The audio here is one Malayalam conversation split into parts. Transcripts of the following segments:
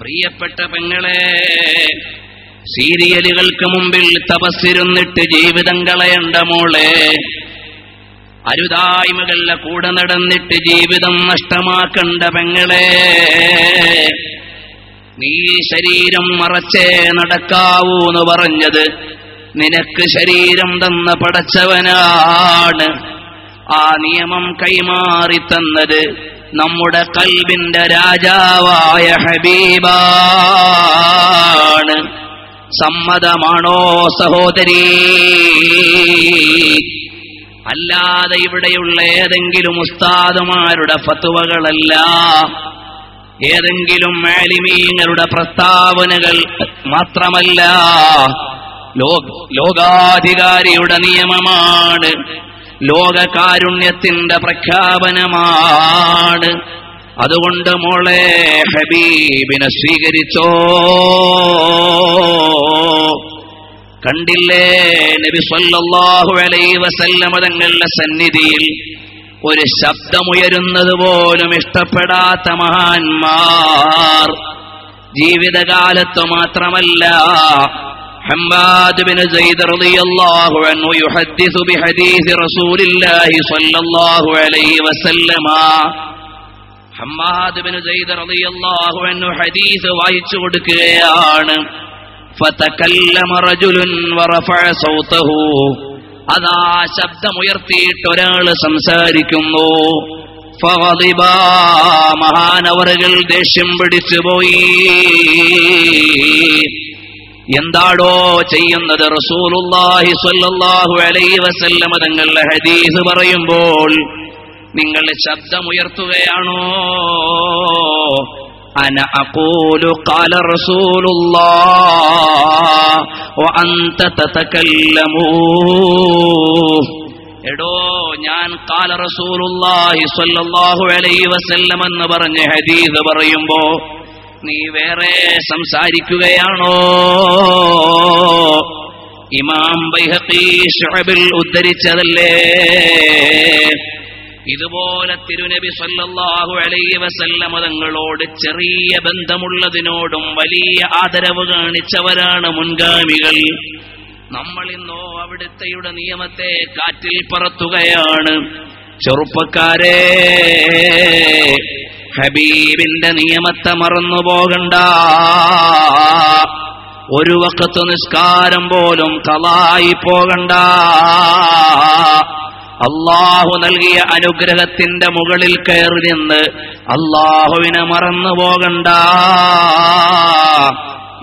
പ്രിയപ്പെട്ട പെങ്ങളെ സീരിയലുകൾക്ക് മുമ്പിൽ തപസ്സിരുന്നിട്ട് ജീവിതം കളയണ്ട മോളെ. അരുതായ്മകളുടെ കൂടെ നടന്നിട്ട് ജീവിതം നഷ്ടമാക്കണ്ട പെങ്ങളെ. നീ ശരീരം മറച്ചേ നടക്കാവൂന്ന് പറഞ്ഞത് നിനക്ക് ശരീരം തന്ന പടച്ചവനാണ്. ആ നിയമം കൈമാറി തന്നത് നമ്മുടെ കൽബിന്റെ രാജാവായ ഹബീബാണ്. സമ്മതമാണോ സഹോദരീ? അല്ലാതെ ഇവിടെയുള്ള ഏതെങ്കിലും ഉസ്താദുമാരുടെ ഫത്തുവകളല്ല ഏതെങ്കിലും മാലിമീങ്ങളുടെ പ്രസ്താവനകൾ മാത്രമല്ല. ലോകാധികാരിയുടെ നിയമമാണ്. ലോകകാരുണ്യത്തിന്റെ പ്രഖ്യാപനമാണ്. അതുകൊണ്ട് മോളെ ഹബീബിനെ സ്വീകരിച്ചോ. കണ്ടില്ലേ? നബി സല്ലല്ലാഹു അലൈഹി വസല്ലമ തങ്ങളുടെ സന്നിധിയിൽ ഒരു ശബ്ദമുയരുന്നത് പോലും ഇഷ്ടപ്പെടാത്ത മഹാന്മാർ. ജീവിതകാലത്ത് മാത്രമല്ല ഹമ്മാദ് عنه يحدث بحديث رسول الله صلى الله عليه وسلم حماد ഹമ്മാദ് ബിൻ സയ്യിദ് റളിയല്ലാഹു അൻഹു ഹദീസ് വായിച്ചു കൊടുക്കുകയാണ്. ഫതകല്ലമ റജുലുൻ വറഫഅ സൗതഹു. അതാ ശബ്ദമുയർത്തിയിട്ട് ഒരാൾ സംസാരിക്കുന്നു. ഫഗളിബ മഹാനവറുകൾ ദേഷ്യം പിടിച്ചു പോയി എന്താടോ ചെയ്യുന്നത്? റസൂലുല്ലാഹി സ്വല്ലല്ലാഹു അലൈഹി വസല്ലമ തങ്ങളുടെ ഹദീസ് പറയുമ്പോൾ നിങ്ങൾ ശബ്ദമുയർത്തുകയാണോ? അന അഖൂലു ഖാല റസൂലുല്ലാഹ് വഅൻത തതകല്ലമൂ. എടോ ഞാൻ കാല റസൂലുള്ളാഹി സ്വല്ലല്ലാഹു അലൈഹി വസല്ലം എന്ന് പറഞ്ഞ് ഹദീസ് പറയുമ്പോൾ നീ വേറെ സംസാരിക്കുകയാണോ? ഇമാം ബൈഹത്തി ഷുഹബിൽ ഉദ്ധരിച്ചതല്ലേ? ഇതുപോലെ തിരുനബി സല്ലല്ലാഹു അലൈഹി വസല്ലമ തങ്ങളോട് ചെറിയ ബന്ധമുള്ളതിനോടും വലിയ ആദരവ് കാണിച്ചവരാണ് മുൻഗാമികൾ. നമ്മൾ ഇന്നോ അവിടുത്തെയുടെ നിയമത്തെ കാറ്റിൽ പറത്തുകയാണ്. ചെറുപ്പക്കാരെ ഹബീബിന്റെ നിയമത്തെ മറന്നു പോകണ്ട ഒരു വക്കത്ത് നിസ്കാരം പോലും കളായി പോകണ്ട അള്ളാഹു നൽകിയ അനുഗ്രഹത്തിന്റെ മുകളിൽ കയറി നിന്ന് അള്ളാഹുവിനെ മറന്നു പോകണ്ട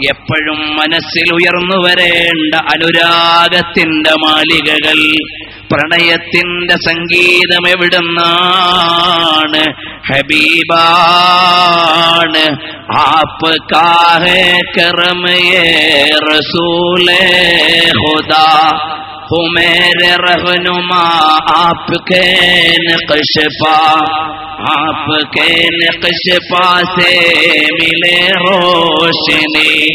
എപ്പോഴും മനസ്സിൽ ഉയർന്നു വരേണ്ട അനുരാഗത്തിന്റെ മാലികകൾ പ്രണയത്തിന്റെ സംഗീതം എവിടുന്നാണ്? ഹബീബാണ് ആപ്പ് കാഹേ കറമയേ റസൂലേ ഖുദാ ہوں میرے رہنما، آپ کے نقش پا، آپ کے نقش پا سے ملے روشنی۔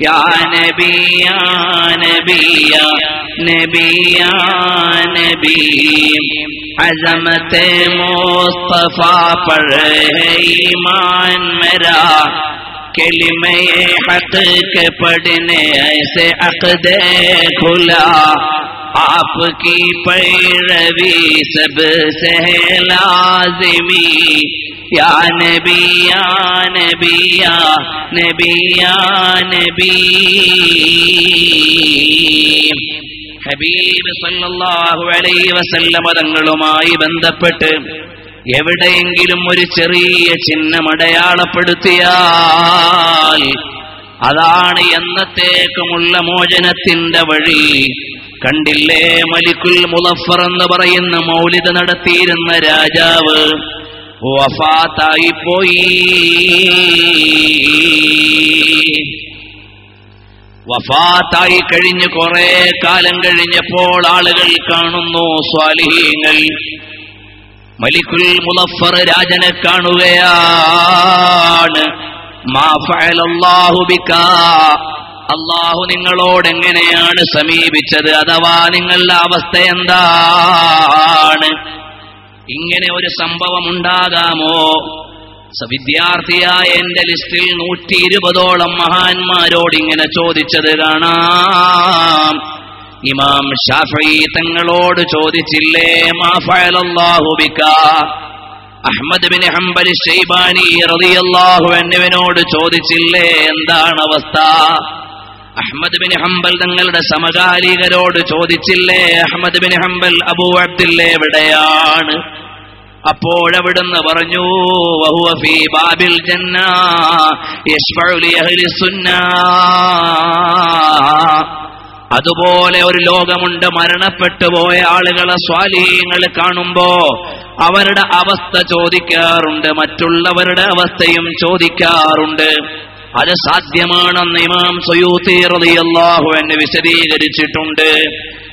یا نبی نبی نبیا نبی عظمت مصطفیٰ پر ہے ایمان میرا۔ کلمہ حق کے پڑھنے ایسے عقد کھلا۔ आपकी पैरवी सबसे है लाजिमी या नबी या नबी या नबी या नबी ഹബീബ് സല്ലല്ലാഹു അലൈഹി വസല്ലമ തങ്ങളുമായി ബന്ധപ്പെട്ട് എവിടെയെങ്കിലും ഒരു ചെറിയ ചിഹ്നം അടയാളപ്പെടുത്തിയാൽ അതാണ് എന്നത്തേക്കുമുള്ള മോചനത്തിന്റെ വഴി കണ്ടില്ലേ മലിക്കുൽ മുലഫർ എന്ന് പറയുന്ന മൗലിത നടത്തിയിരുന്ന രാജാവ്? വഫാത്തായി പോയി വഫാത്തായി കഴിഞ്ഞ് കുറെ കാലം കഴിഞ്ഞപ്പോൾ ആളുകൾ കാണുന്നു സ്വാലിഹീങ്ങൾ. മലിക്കുൽ മുലഫർ രാജനെ കാണുകയാണ്. മാ ഫഅലല്ലാഹു അള്ളാഹു നിങ്ങളോട് എങ്ങനെയാണ് സമീപിച്ചത്? അഥവാ നിങ്ങളുടെ അവസ്ഥ എന്താണ്? ഇങ്ങനെ ഒരു സംഭവം ഉണ്ടാകാമോ? വിദ്യാർത്ഥിയായ എന്റെ ലിസ്റ്റിൽ നൂറ്റി ഇരുപതോളം മഹാന്മാരോട് ഇങ്ങനെ ചോദിച്ചത് കാണാം. ഇമാം ഷാഫി തങ്ങളോട് ചോദിച്ചില്ലേ മാ അഹമ്മദ് ബിൻ ഹംബലി ഷെയ്ബാനി റളിയല്ലാഹു എന്നിവനോട് ചോദിച്ചില്ലേ എന്താണ് അവസ്ഥ? അഹ്മദ് ബിൻ ഹംബൽ തങ്ങളുടെ സമകാലികരോട് ചോദിച്ചില്ലേ Ahmad bin Hambal Abu Abdillah എവിടെയാണ്? അപ്പോഴവിടുന്ന് പറഞ്ഞു ബാബിൽ ജന്ന അതുപോലെ ഒരു ലോകമുണ്ട് മരണപ്പെട്ടു പോയ ആളുകളെ സ്വാലീങ്ങൾ കാണുമ്പോ അവരുടെ അവസ്ഥ ചോദിക്കാറുണ്ട് മറ്റുള്ളവരുടെ അവസ്ഥയും ചോദിക്കാറുണ്ട്. അത് സാധ്യമാണെന്ന് ഇമാം സയൂത്തി റളിയല്ലാഹു എന്ന് വിശദീകരിച്ചിട്ടുണ്ട്.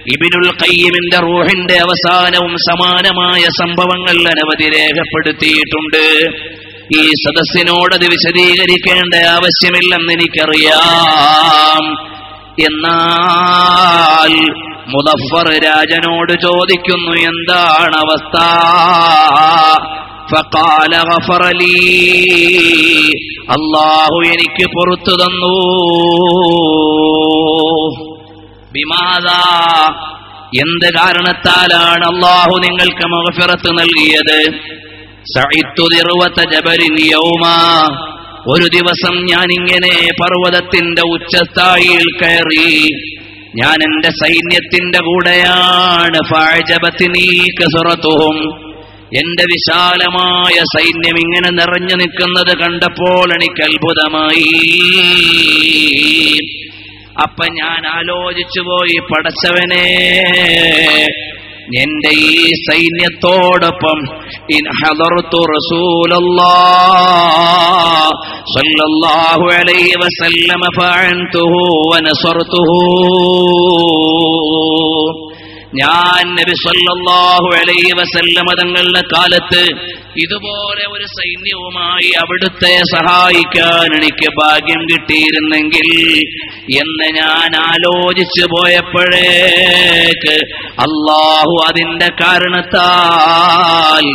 ഇബിനുൽ കയ്യമിന്റെ റൂഹിന്റെ അവസാനവും സമാനമായ സംഭവങ്ങൾ അനവധി രേഖപ്പെടുത്തിയിട്ടുണ്ട്. ഈ സദസ്സിനോടത് വിശദീകരിക്കേണ്ട ആവശ്യമില്ലെന്ന് എനിക്കറിയാം. എന്നാൽ മുദഫർ രാജനോട് ചോദിക്കുന്നു എന്താണ് അവസ്ഥ? ഫഖാല غفر لي. അല്ലാഹു എനിക്ക് പുറത്തു തന്നു. ബിമാദാ എന്ത് കാരണത്താലാണ് അള്ളാഹു നിങ്ങൾക്ക് മഹഫിറത്ത് നൽകിയത്? സഇത്തു ദിർവത ജബലിൻ യൗമാ. ഒരു ദിവസം ഞാൻ ഇങ്ങനെ പർവതത്തിന്റെ ഉച്ചസ്ഥായിയിൽ കയറി ഞാൻ എന്റെ സൈന്യത്തിന്റെ കൂടെയാണ് ഫഅജബത്നി കസറത്തുഹും. എന്റെ വിശാലമായ സൈന്യം ഇങ്ങനെ നിറഞ്ഞു നിൽക്കുന്നത് കണ്ടപ്പോൾ എനിക്ക് അത്ഭുതമായി. അപ്പൊ ഞാൻ ആലോചിച്ചു പോയി പടച്ചവനെ എന്റെ ഈ സൈന്യത്തോടൊപ്പം വസല്ലമ ഫഅൻതുഹു ഞാൻ നബി സല്ലല്ലാഹു അലൈഹി വസല്ലമ തങ്ങളുടെ കാലത്ത് ഇതുപോലെ ഒരു സൈന്യവുമായി അവിടുത്തെ സഹായിക്കാൻ എനിക്ക് ഭാഗ്യം കിട്ടിയിരുന്നെങ്കിൽ എന്ന് ഞാൻ ആലോചിച്ചു പോയപ്പോഴേക്ക് അള്ളാഹു അതിന്റെ കാരണത്താൽ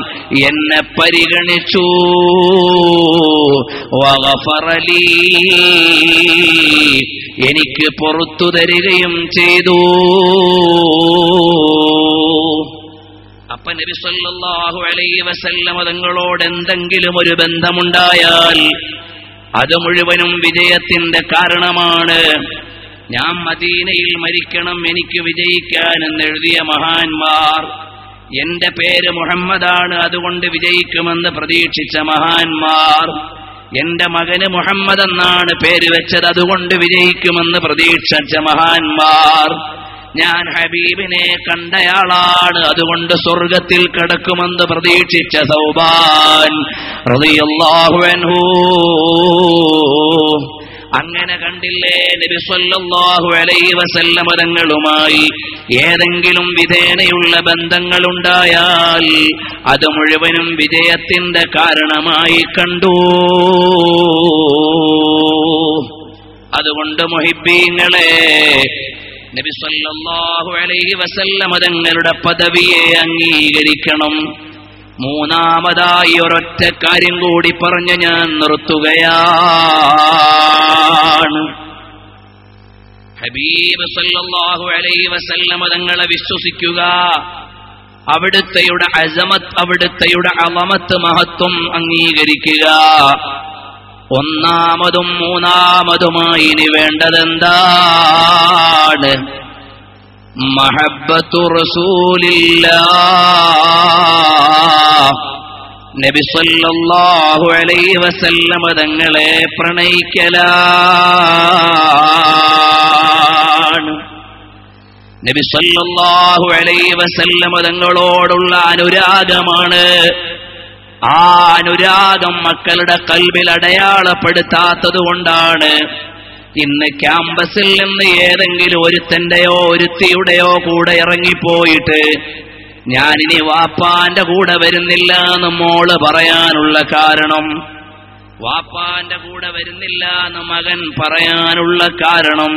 എന്നെ പരിഗണിച്ചു. എനിക്ക് പുറത്തു തരികയും ചെയ്തു അപ്പൊ നബി സല്ലല്ലാഹു അലൈഹി വസല്ലമ തങ്ങളോട് എന്തെങ്കിലും ഒരു ബന്ധമുണ്ടായാൽ അത് മുഴുവനും വിജയത്തിന്റെ കാരണമാണ്. ഞാൻ മദീനയിൽ മരിക്കണം എനിക്ക് വിജയിക്കാൻ എന്നെഴുതിയ മഹാന്മാർ എന്റെ പേര് മുഹമ്മദാണ് അതുകൊണ്ട് വിജയിക്കുമെന്ന് പ്രതീക്ഷിച്ച മഹാന്മാർ എന്റെ മകന് മുഹമ്മദ് എന്നാണ് പേര് വെച്ചത് അതുകൊണ്ട് വിജയിക്കുമെന്ന് പ്രതീക്ഷിച്ച മഹാന്മാർ ഞാൻ ഹബീബിനെ കണ്ടയാളാണ്. അതുകൊണ്ട് സ്വർഗത്തിൽ കിടക്കുമെന്ന് പ്രതീക്ഷിച്ച സൗബാൻ അങ്ങനെ കണ്ടില്ലേ? നബി സല്ലല്ലാഹു അലൈഹി വസല്ലമ തങ്ങളുമായി ഏതെങ്കിലും വിധേനയുള്ള ബന്ധങ്ങളുണ്ടായാൽ അത് മുഴുവനും വിജയത്തിന്റെ കാരണമായി കണ്ടു. അതുകൊണ്ട് മൊഹിബീങ്ങളെ നബി സല്ലല്ലാഹു അലൈഹി വസല്ലമ തങ്ങളുടെ പദവിയെ അംഗീകരിക്കണം. മൂന്നാമതായി ഒരൊറ്റ കാര്യം കൂടി പറഞ്ഞ് ഞാൻ നിർത്തുകയാണ്. ഹബീബ് സല്ലല്ലാഹു അലൈഹി വസല്ലമ തങ്ങളെ വിശ്വസിക്കുക. അവിടുത്തെയുടെ അസമത്ത് അവിടുത്തെയുടെ അളമത്ത് മഹത്വം അംഗീകരിക്കുക. ഒന്നാമതും മൂന്നാമതുമായി ഇനി വേണ്ടതെന്താണ്? മഹബത്തു റസൂലില്ല നബി അലൈ വസല്ലമ തങ്ങളെ പ്രണയിക്കലാണ്. നബി സല്ലല്ലാഹു അലൈഹി വസല്ലമ തങ്ങളോടുള്ള അനുരാഗമാണ് ആ അനുരാഗം മക്കളുടെ കൽവിൽ അടയാളപ്പെടുത്താത്തത് കൊണ്ടാണ് ഇന്ന് ക്യാമ്പസിൽ നിന്ന് ഏതെങ്കിലും ഒരുത്തന്റെയോ ഒരുത്തിയുടെയോ കൂടെ ഇറങ്ങിപ്പോയിട്ട് ഞാനിനി വാപ്പാന്റെ കൂടെ വരുന്നില്ല എന്ന് മോൾ പറയാനുള്ള കാരണം. വാപ്പാന്റെ കൂടെ വരുന്നില്ല എന്ന് മകൻ പറയാനുള്ള കാരണം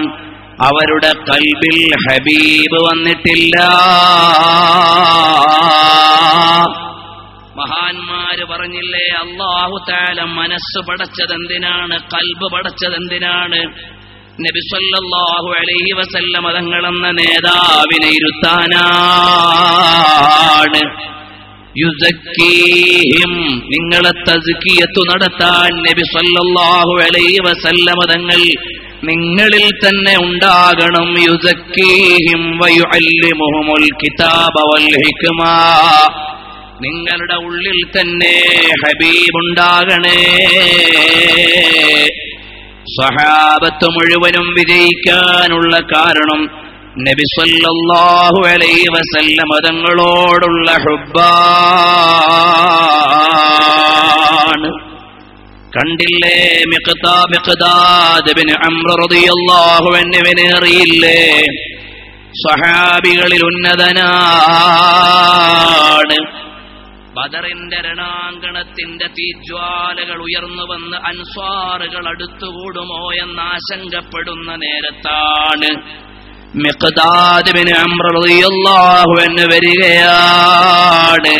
അവരുടെ കൽബിൽ ഹബീബ് വന്നിട്ടില്ല. അള്ളാഹു താല മനസ്സ് പടച്ചതെന്തിനാണ്? കൽബ് പടച്ചതെന്തിനാണ്? നബി സല്ലല്ലാഹു അലൈഹി വസല്ലമ തങ്ങളെന്ന നേതാവിനെ ഇരുത്താനാണ്. യുസക്കീഹിം നിങ്ങളെ തസ്കിയത്തു നടത്താൻ നബി സല്ലല്ലാഹു അലൈഹി വസല്ലമ തങ്ങൾ നിങ്ങളിൽ തന്നെ ഉണ്ടാകണം. യുസക്കീഹിം വയുഅല്ലിമുഹുമുൽ കിതാബ വൽ ഹിക്മ. നിങ്ങളുടെ ഉള്ളിൽ തന്നെ ഹബീബുണ്ടാകണേ. സഹാബത്ത് മുഴുവനും വിജയിക്കാനുള്ള കാരണം നബി സല്ലല്ലാഹു അലൈഹി വസല്ലമ തങ്ങളോടുള്ള ഹുബ്ബാണ്. കണ്ടില്ലേ? അൻഹുവിനെ അറിയില്ലേ? സഹാബികളിൽ ഉന്നതനാണ്. ബദറിന്റെ രണാങ്കണത്തിന്റെ തീജ്വാലകൾ ഉയർന്നു വന്ന് അൻസ്വാറുകൾ അടുത്തുകൂടുമോ എന്ന് ആശങ്കപ്പെടുന്ന നേരത്താണ് എന്ന് വരികയാണ്.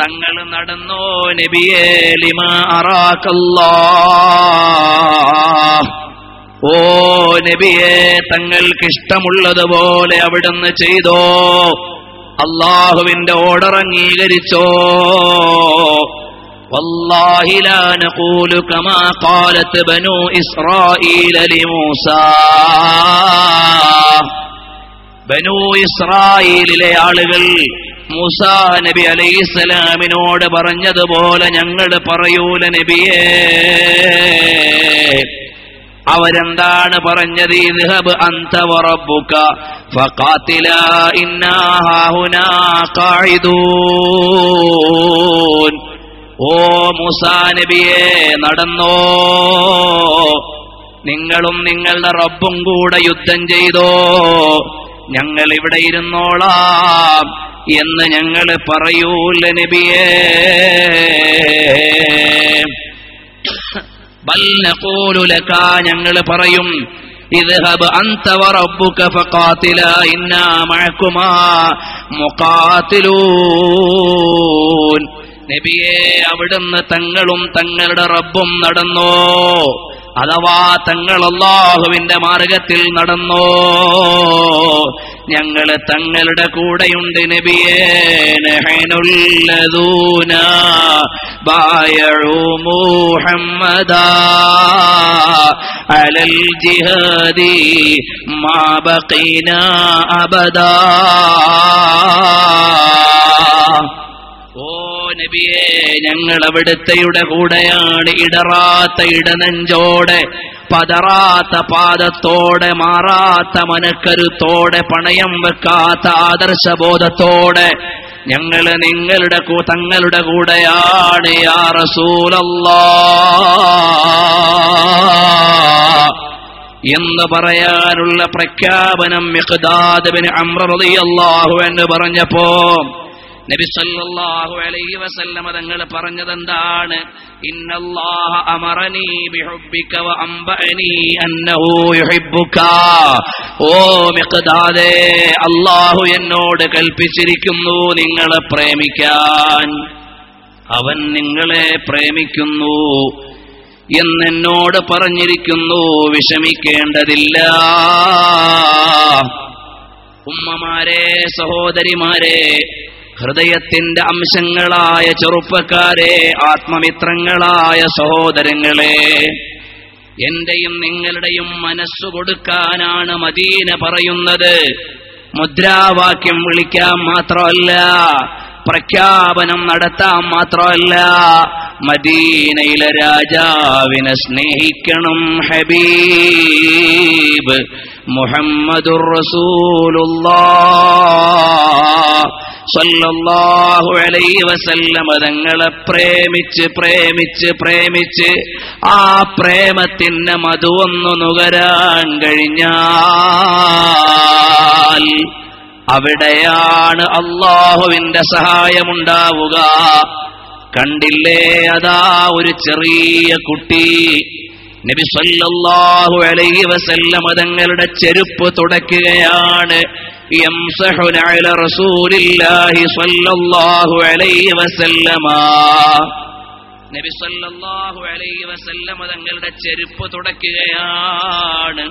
തങ്ങൾ നടന്നോ നബിയേ ലിമ അറാക്കല്ലാഹ് ഓ നബിയെ തങ്ങൾക്ക് ഇഷ്ടമുള്ളതുപോലെ അവിടുന്ന് ചെയ്തോ അള്ളാഹുവിന്റെ ഓർഡർ അംഗീകരിച്ചോ والله لا نقول كما قالت بنو إسرائيل لموسى ബനു ഇസ്രായേലിലെ ആളുകൾ മൂസാ നബി അലൈഹിസ്സലാമിനോട് പറഞ്ഞതുപോലെ ഞങ്ങൾ പറയൂല നബിയേ അവരെന്താണ് പറഞ്ഞത്? ഓ മൂസാ നബിയെ നടന്നോ. നിങ്ങളും നിങ്ങളുടെ റബ്ബും കൂടെ യുദ്ധം ചെയ്തോ. ഞങ്ങൾ ഇവിടെ ഇരുന്നോളാം എന്ന് ഞങ്ങൾ പറയൂല നബിയേ. ബൽ ലക ഞങ്ങൾ പറയും ഇദ്ഹബ് അൻത മഅകുമാ നബിയെ അവിടുന്ന് തങ്ങളും തങ്ങളുടെ റബ്ബും നടന്നോ? അഥവാ തങ്ങൾ അള്ളാഹുവിന്റെ മാർഗത്തിൽ നടന്നോ ഞങ്ങൾ തങ്ങളുടെ കൂടെയുണ്ട് നബിയേ ബായഴു മുഹമ്മദാ അലൽ ജിഹാദി മാ ബഖീനാ അബദാ. നബിയെ ഞങ്ങൾ അവിടുത്തെയുടെ കൂടെയാണ് ഇടറാത്ത ഇടനെഞ്ചോടെ പതറാത്ത പാദത്തോടെ മാറാത്ത മനക്കരുത്തോടെ പണയം വെക്കാത്ത ആദർശബോധത്തോടെ ഞങ്ങൾ നിങ്ങളുടെ തങ്ങളുടെ കൂടെയാണ് യാ റസൂലല്ലാ. എന്ന് പറയാനുള്ള പ്രഖ്യാപനം മിഖ്ദാദ് അമ്ര റളിയല്ലാഹു എന്ന് പറഞ്ഞപ്പോ നബി അലൈഹി വസല്ലമ തങ്ങൾ പറഞ്ഞതെന്താണ്? ഇന്നല്ലാഹ എന്നോട് കൽപ്പിച്ചിരിക്കുന്നു നിങ്ങളെ പ്രേമിക്കാൻ. അവൻ നിങ്ങളെ പ്രേമിക്കുന്നു എന്നെന്നോട് പറഞ്ഞിരിക്കുന്നു വിഷമിക്കേണ്ടതില്ല. ഉമ്മമാരെ സഹോദരിമാരെ ഹൃദയത്തിന്റെ അംശങ്ങളായ ചെറുപ്പക്കാരെ ആത്മമിത്രങ്ങളായ സഹോദരങ്ങളെ എന്റെയും നിങ്ങളുടെയും മനസ്സു കൊടുക്കാനാണ് മദീന പറയുന്നത്. മുദ്രാവാക്യം വിളിക്കാൻ മാത്രമല്ല പ്രഖ്യാപനം നടത്താൻ മാത്രമല്ല മദീനയിലെ രാജാവിനെ സ്നേഹിക്കണം ഹബീബ് മുഹമ്മദുർ റസൂലുള്ളാഹ് സല്ലല്ലാഹു അലൈഹി വസല്ലമ തങ്ങളെ പ്രേമിച്ച് പ്രേമിച്ച് പ്രേമിച്ച് ആ പ്രേമത്തിന് മധുവൊന്നു നുകരാൻ കഴിഞ്ഞാൽ അവിടെയാണ് അള്ളാഹുവിന്റെ സഹായമുണ്ടാവുക. കണ്ടില്ലേ? അതാ ഒരു ചെറിയ കുട്ടി. നബി സല്ലല്ലാഹു അലൈഹി വസല്ലമ തങ്ങളുടെ ചെരുപ്പ് തുടയ്ക്കുകയാണ് رسول الله റസൂലില്ലാഹി الله അലൈഹി വസല്ലമ നബി സല്ലല്ലാഹു അലൈഹി വസല്ലമ തങ്ങളുടെ ചെരുപ്പ് തുടക്കുകയാണ്.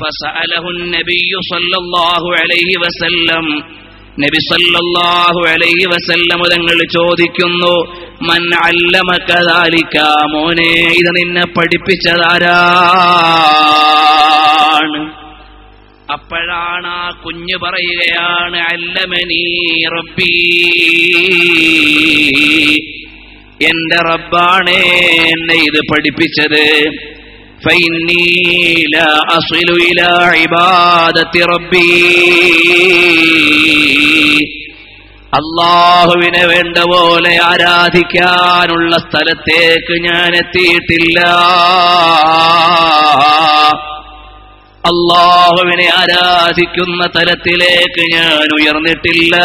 ഫസഅലഹു നബിയു സല്ലല്ലാഹു അലൈഹി വസല്ലം. നബി സല്ലല്ലാഹു അലൈഹി വസല്ലം തങ്ങൾ ചോദിക്കുന്നു മൻ അല്ലമക ദാലിക? മോനെ ഇത് നിന്നെ പഠിപ്പിച്ചതാരാണ് അപ്പോഴാണ് ആ കുഞ്ഞ് പറയുകയാണ് അല്ലമനീ റബ്ബി എന്റെ റബ്ബാണ് എന്നെ ഇത് പഠിപ്പിച്ചത്. അള്ളാഹുവിനെ വേണ്ട പോലെ ആരാധിക്കാനുള്ള സ്ഥലത്തേക്ക് ഞാൻ എത്തിയിട്ടില്ല. അള്ളാഹുവിനെ ആരാധിക്കുന്ന തലത്തിലേക്ക് ഞാൻ ഉയർന്നിട്ടില്ല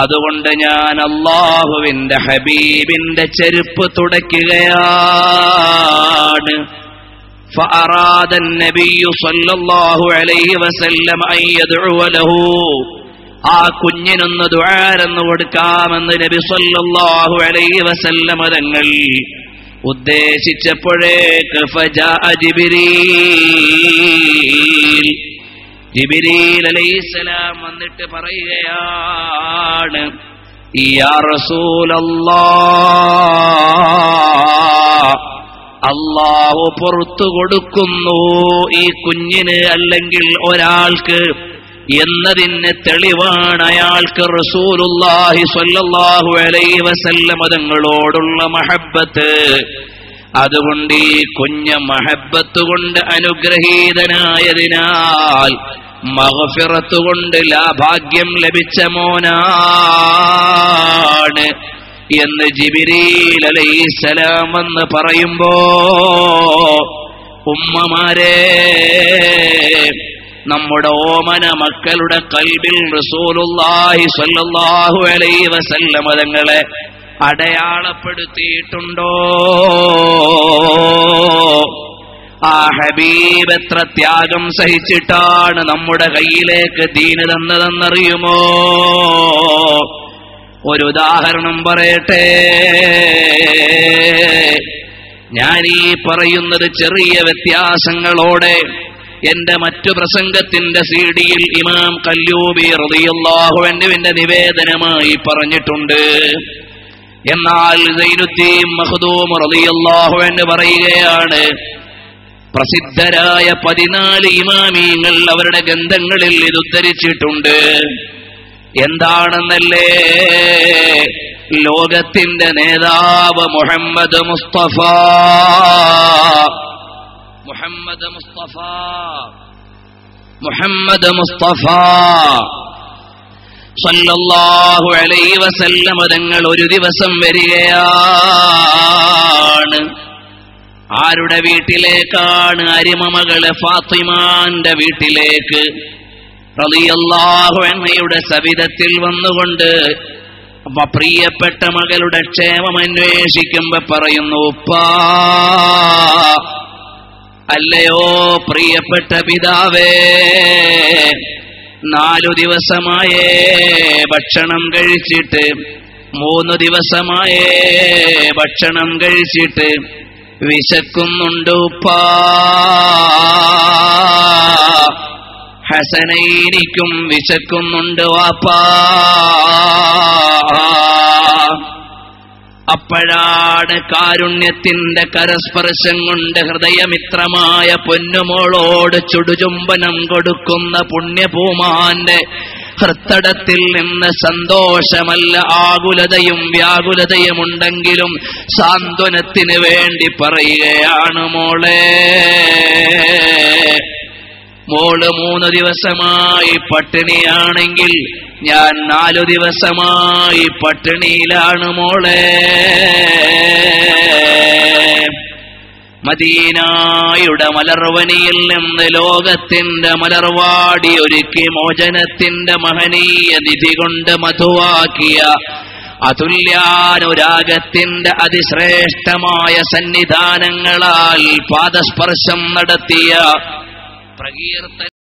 അതുകൊണ്ട് ഞാൻ അള്ളാഹുവിന്റെ ഹബീബിന്റെ ചെരുപ്പ് തുടയ്ക്കുകയാണ് فأراد النبي صلى الله عليه وسلم أن يدعو له ആ കുഞ്ഞിനൊന്ന് ദുആരെന്ന് കൊടുക്കാമെന്ന് നബി സല്ലല്ലാഹു അലൈഹി വസല്ലമ തങ്ങൾ ഉദ്ദേശിച്ചപ്പോഴേക്ക് ജിബ്രീൽ. വന്നിട്ട് പറയുകയാണ് അള്ളാഹു പുറത്തു കൊടുക്കുന്നു ഈ കുഞ്ഞിന് അല്ലെങ്കിൽ ഒരാൾക്ക് എന്നതിന് തെളിവാണ് അയാൾക്ക് റസൂലുല്ലാഹി സ്വല്ലല്ലാഹു അലൈഹി വസല്ലമ തങ്ങളോടുള്ള മഹബത്ത് അതുകൊണ്ട് ഈ കുഞ്ഞ മഹബത്ത് കൊണ്ട് അനുഗ്രഹീതനായതിനാൽ മഹഫിറത്ത് കൊണ്ട് ലാഭാഗ്യം ലഭിച്ച മോനാണ് എന്ന് ജിബിരീൽ അലൈസലാം എന്ന് പറയുമ്പോ ഉമ്മമാരെ നമ്മുടെ ഓമന മക്കളുടെ കൽബിൽ സ്വല്ലല്ലാഹു അലൈഹി വസല്ലമ തങ്ങളെ അടയാളപ്പെടുത്തിയിട്ടുണ്ടോ? ആ ഹബീബ് എത്ര ത്യാഗം സഹിച്ചിട്ടാണ് നമ്മുടെ കയ്യിലേക്ക് ദീന് തന്നതെന്നറിയുമോ? ഒരു ഉദാഹരണം പറയട്ടെ. ഞാൻ ഈ പറയുന്നത് ചെറിയ വ്യത്യാസങ്ങളോടെ എന്റെ മറ്റു പ്രസംഗത്തിന്റെ സീഡിയിൽ ഇമാം കല്യൂബി റളിയല്ലാഹുവിന്റെ നിവേദനമായി പറഞ്ഞിട്ടുണ്ട്. എന്നാൽ സൈനുദ്ദീൻ മഹദൂം റളിയല്ലാഹു എന്ന് പറയുകയാണ് പ്രസിദ്ധരായ പതിനാല് ഇമാമീങ്ങൾ അവരുടെ ഗന്ധങ്ങളിൽ ഇത് ഉദ്ധരിച്ചിട്ടുണ്ട്. എന്താണെന്നല്ലേ? ലോകത്തിന്റെ നേതാവ് മുഹമ്മദ് മുസ്തഫ മുഹമ്മദ് മുസ്തഫ. മുഹമ്മദ് മുസ്തഫ. സല്ലല്ലാഹു അലൈഹി വസല്ലമ തങ്ങൾ ഒരു ദിവസം വരികയാണ്. ആരുടെ വീട്ടിലേക്കാണ് അരിമമകൾ ഫാത്തിമാന്റെ വീട്ടിലേക്ക്? റളിയല്ലാഹു അൻഹയുടെ സവിധത്തിൽ വന്നുകൊണ്ട് അപ്പൊ പ്രിയപ്പെട്ട മകളുടെ ക്ഷേമം അന്വേഷിക്കുമ്പോ പറയുന്നു ഉപ്പാ അല്ലയോ പ്രിയപ്പെട്ട പിതാവേ നാലു ദിവസമായേ ഭക്ഷണം കഴിച്ചിട്ട് മൂന്ന് ദിവസമായേ ഭക്ഷണം കഴിച്ചിട്ട് വിശക്കുന്നുണ്ട് ഹസനൈനിക്കും വിശക്കുന്നുണ്ട് വാപ്പാ. അപ്പോഴാണ് കാരുണ്യത്തിന്റെ കരസ്പർശം കൊണ്ട് ഹൃദയമിത്രമായ പൊന്നുമോളോട് ചുടുചുംബനം കൊടുക്കുന്ന പുണ്യഭൂമാന്റെ ഹൃത്തടത്തിൽ നിന്ന് സന്തോഷമല്ല ആകുലതയും വ്യാകുലതയും ഉണ്ടെങ്കിലും സാന്ത്വനത്തിന് വേണ്ടി പറയുകയാണ് മോളെ. മോൾ മൂന്ന് ദിവസമായി പട്ടിണിയാണെങ്കിൽ ഞാൻ നാലു ദിവസമായി പട്ടിണിയിലാണ് മോളെ. മദീനായുടെ മലർവനിയിൽ നിന്ന് ലോകത്തിന്റെ മലർവാടി ഒരുക്കി മോചനത്തിന്റെ മഹനീയ നിധി കൊണ്ട് മധുവാക്കിയ അതുല്യാനുരാഗത്തിന്റെ അതിശ്രേഷ്ഠമായ സന്നിധാനങ്ങളാൽ പാദസ്പർശം നടത്തിയ പ്രകീർത്തന